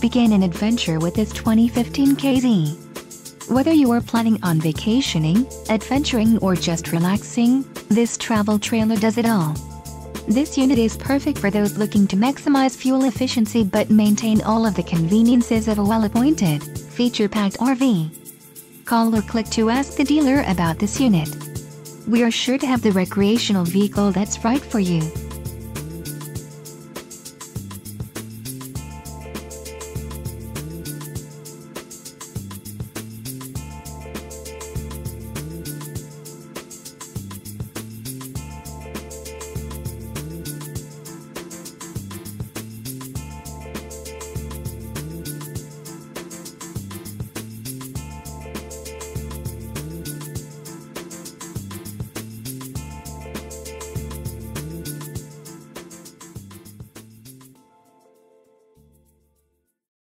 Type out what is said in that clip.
Begin an adventure with this 2015 KZ. Whether you are planning on vacationing, adventuring or just relaxing, this travel trailer does it all. This unit is perfect for those looking to maximize fuel efficiency but maintain all of the conveniences of a well-appointed, feature-packed RV. Call or click to ask the dealer about this unit. We are sure to have the recreational vehicle that's right for you.